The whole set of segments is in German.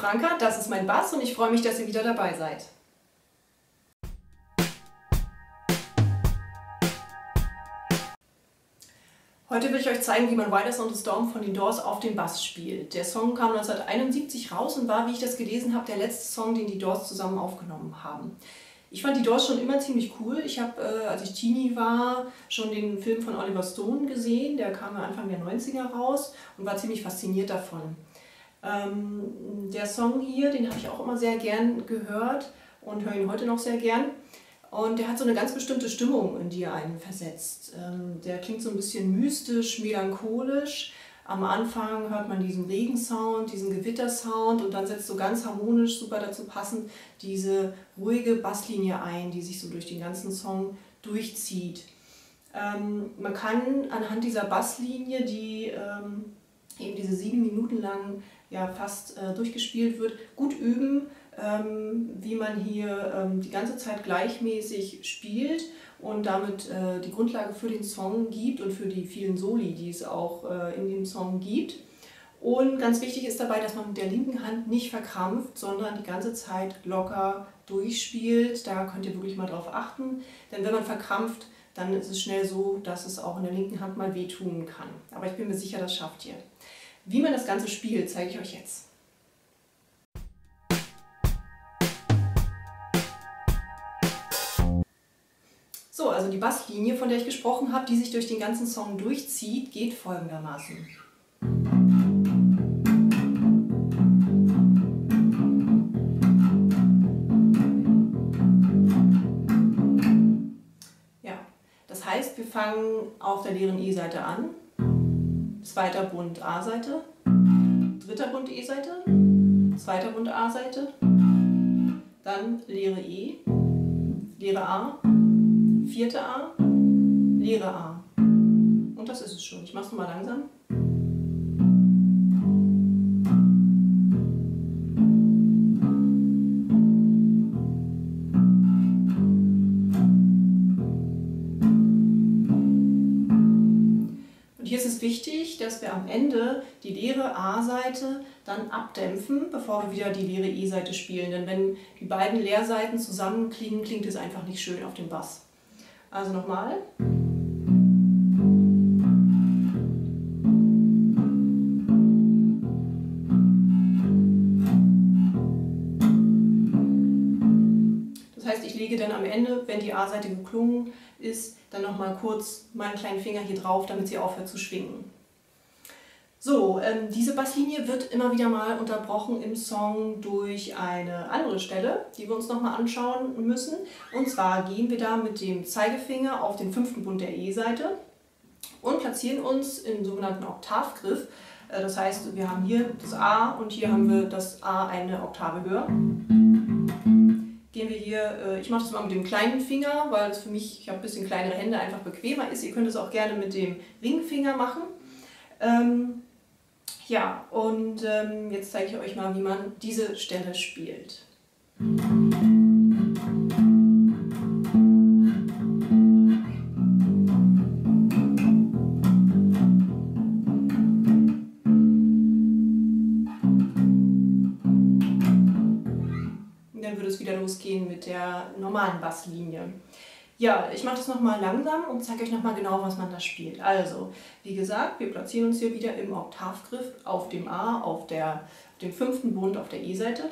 Franka, das ist mein Bass und ich freue mich, dass ihr wieder dabei seid. Heute will ich euch zeigen, wie man Riders on the Storm von den Doors auf dem Bass spielt. Der Song kam 1971 raus und war, wie ich das gelesen habe, der letzte Song, den die Doors zusammen aufgenommen haben. Ich fand die Doors schon immer ziemlich cool. Ich habe, äh, als ich Teenie war, schon den Film von Oliver Stone gesehen. Der kam Anfang der 90er raus und war ziemlich fasziniert davon. Ähm, der Song hier, den habe ich auch immer sehr gern gehört und höre ihn heute noch sehr gern. Und der hat so eine ganz bestimmte Stimmung, in die er einen versetzt. Ähm, der klingt so ein bisschen mystisch, melancholisch. Am Anfang hört man diesen Regensound, diesen Gewittersound und dann setzt so ganz harmonisch, super dazu passend, diese ruhige Basslinie ein, die sich so durch den ganzen Song durchzieht. Ähm, man kann anhand dieser Basslinie, die ähm, eben diese sieben Minuten lang ja fast äh, durchgespielt wird, gut üben, ähm, wie man hier ähm, die ganze Zeit gleichmäßig spielt und damit äh, die Grundlage für den Song gibt und für die vielen Soli, die es auch äh, in dem Song gibt. Und ganz wichtig ist dabei, dass man mit der linken Hand nicht verkrampft, sondern die ganze Zeit locker durchspielt. Da könnt ihr wirklich mal drauf achten, denn wenn man verkrampft, dann ist es schnell so, dass es auch in der linken Hand mal wehtun kann. Aber ich bin mir sicher, das schafft ihr. Wie man das Ganze spielt, zeige ich euch jetzt. So, also die Basslinie, von der ich gesprochen habe, die sich durch den ganzen Song durchzieht, geht folgendermaßen. Ja, das heißt, wir fangen auf der leeren E-Seite an, zweiter Bund A-Seite, dritter Bund E-Seite, zweiter Bund A-Seite, dann leere E, leere A, vierte A, leere A. Und das ist es schon. Ich mache es mal langsam. Dass wir am Ende die leere A-Seite dann abdämpfen, bevor wir wieder die leere E-Seite spielen. Denn wenn die beiden Leerseiten zusammenklingen, klingt es einfach nicht schön auf dem Bass. Also nochmal. Das heißt, ich lege dann am Ende, wenn die A-Seite geklungen ist, dann nochmal kurz meinen kleinen Finger hier drauf, damit sie aufhört zu schwingen. So, ähm, diese Basslinie wird immer wieder mal unterbrochen im Song durch eine andere Stelle, die wir uns nochmal anschauen müssen. Und zwar gehen wir da mit dem Zeigefinger auf den fünften Bund der E-Seite und platzieren uns im sogenannten Oktavgriff. Äh, das heißt, wir haben hier das A und hier haben wir das A eine Oktave höher. Gehen wir hier, äh, ich mache das mal mit dem kleinen Finger, weil es für mich, ich habe ein bisschen kleinere Hände, einfach bequemer ist. Ihr könnt es auch gerne mit dem Ringfinger machen. Ähm, ja, und ähm, jetzt zeige ich euch mal, wie man diese Stelle spielt. Und dann würde es wieder losgehen mit der normalen Basslinie. Ja, ich mache das nochmal langsam und zeige euch nochmal genau, was man da spielt. Also, wie gesagt, wir platzieren uns hier wieder im Oktavgriff auf dem A, auf, der, auf dem fünften Bund auf der E-Seite.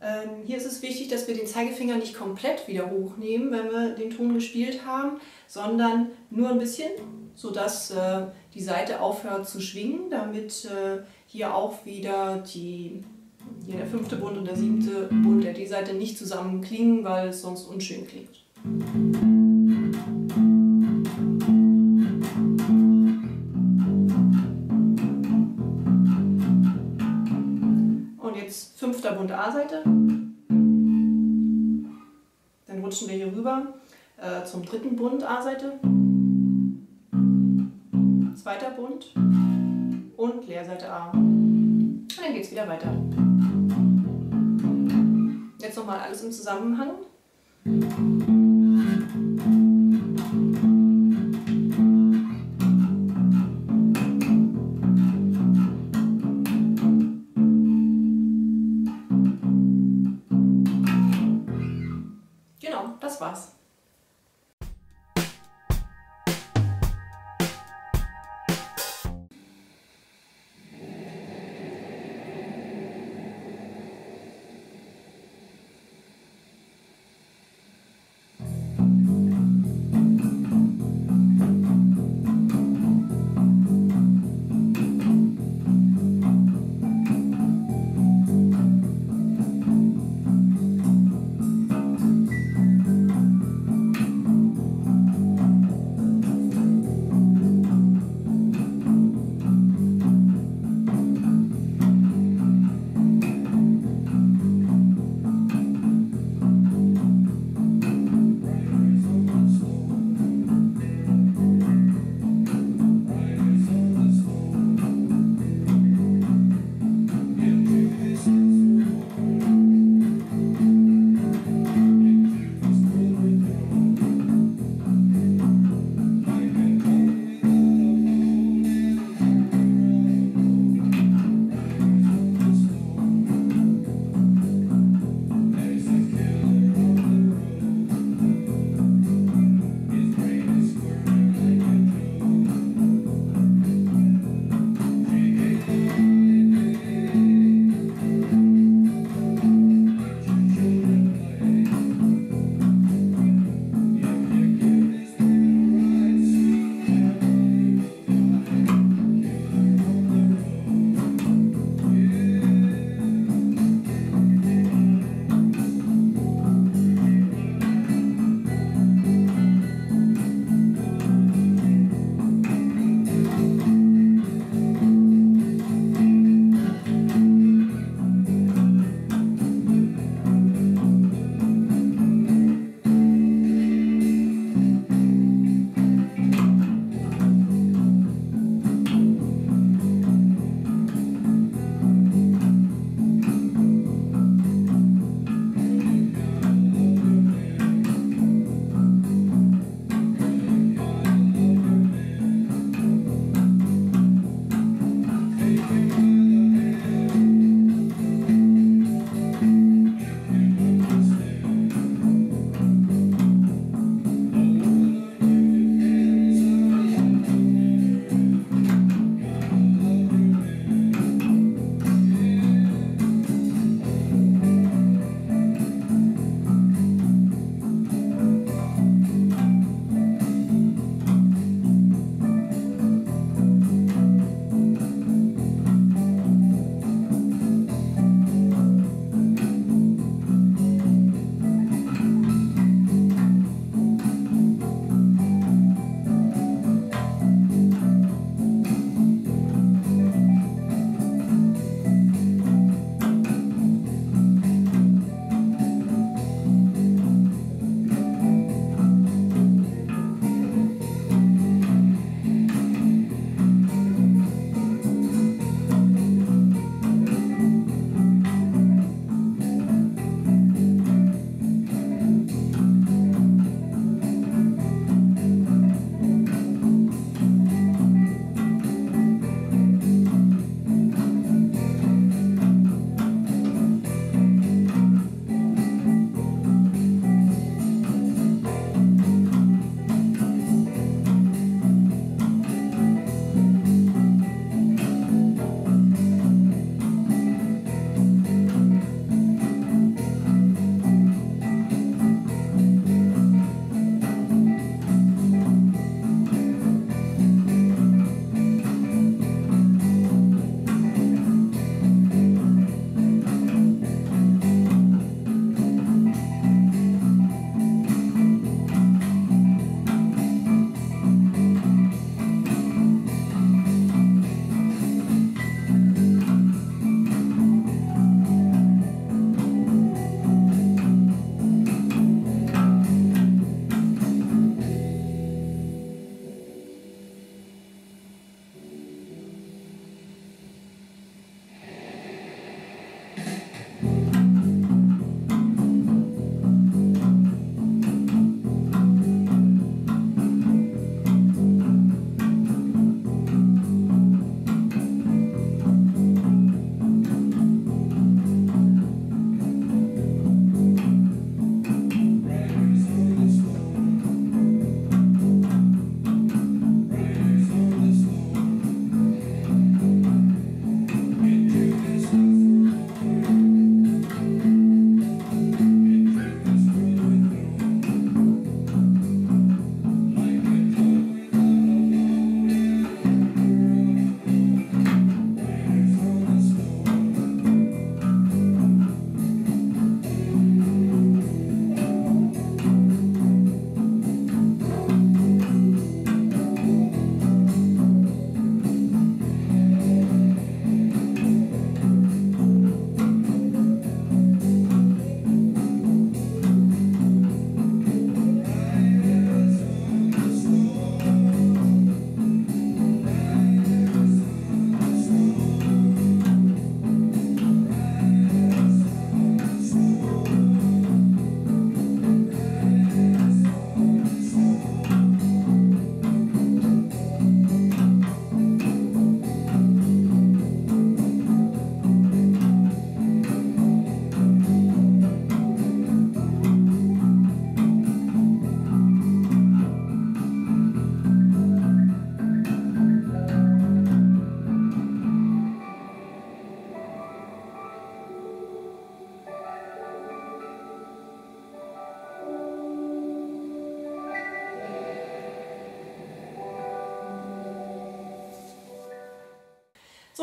Ähm, hier ist es wichtig, dass wir den Zeigefinger nicht komplett wieder hochnehmen, wenn wir den Ton gespielt haben, sondern nur ein bisschen, sodass äh, die Seite aufhört zu schwingen, damit äh, hier auch wieder die hier der fünfte Bund und der siebte Bund der D-Seite nicht zusammen klingen, weil es sonst unschön klingt. Und jetzt fünfter Bund A-Seite. Dann rutschen wir hier rüber äh, zum dritten Bund A-Seite. Zweiter Bund und Leerseite A. Und dann geht es wieder weiter. Jetzt nochmal alles im Zusammenhang.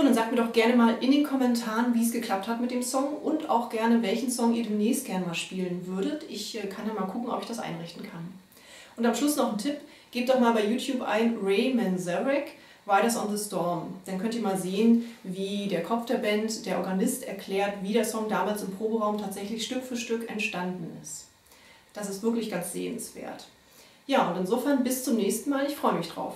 Dann sagt mir doch gerne mal in den Kommentaren, wie es geklappt hat mit dem Song und auch gerne, welchen Song ihr demnächst gerne mal spielen würdet. Ich äh, kann ja mal gucken, ob ich das einrichten kann. Und am Schluss noch ein Tipp, gebt doch mal bei YouTube ein Ray Manzarek, Riders on the Storm. Dann könnt ihr mal sehen, wie der Kopf der Band, der Organist erklärt, wie der Song damals im Proberaum tatsächlich Stück für Stück entstanden ist. Das ist wirklich ganz sehenswert. Ja, und insofern bis zum nächsten Mal. Ich freue mich drauf.